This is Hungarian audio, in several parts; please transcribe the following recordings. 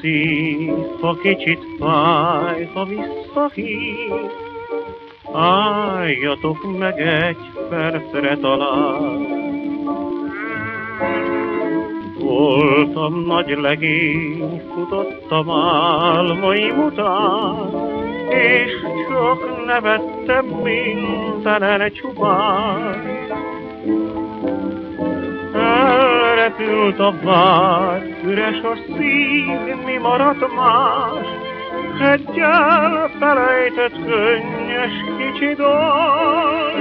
szív, ha kicsit fáj, ha visszahív. Álljatok meg egy percre talán. Voltam nagy legény, futottam álmaim után, és csak nevettem minden csupán. Elrepült a vár, üres a szív, mi maradt más, egy elfelejtett könnyes kicsi dal.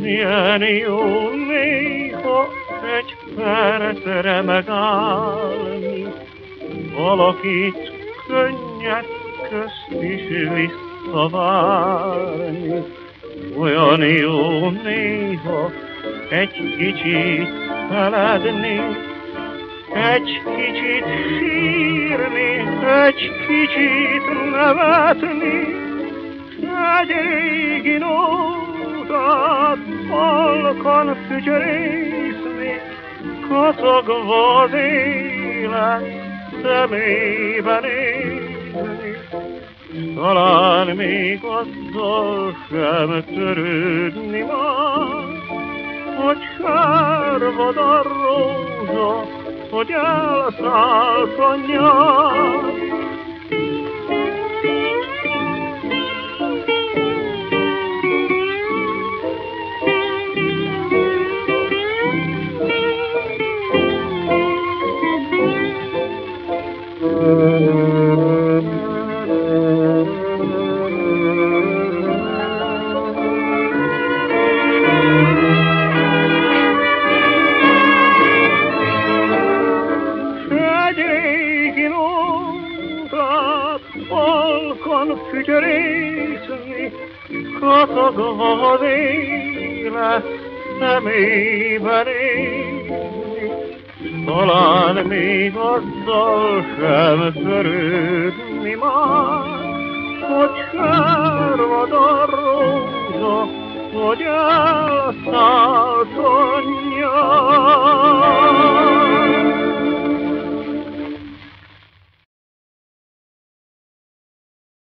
Milyen jó néha egy percre megállni, valakit könnyek közt is visszavárni. Olyan jó néha egy kicsit feledni, egy kicsit sírni, egy kicsit nevetni, egy régi nótát halkan fütyörészni, kacagva az élet szemében nézni. Talán még azzal sem törődni már, hogy sárvad a rózsa, hogy elszállt a nyár. Halkan fütyörészni, katagva az élet szemében ézni. Talán még azzal sem törődni már, hogy sárvad a rózsa, hogy elszállt a nyár.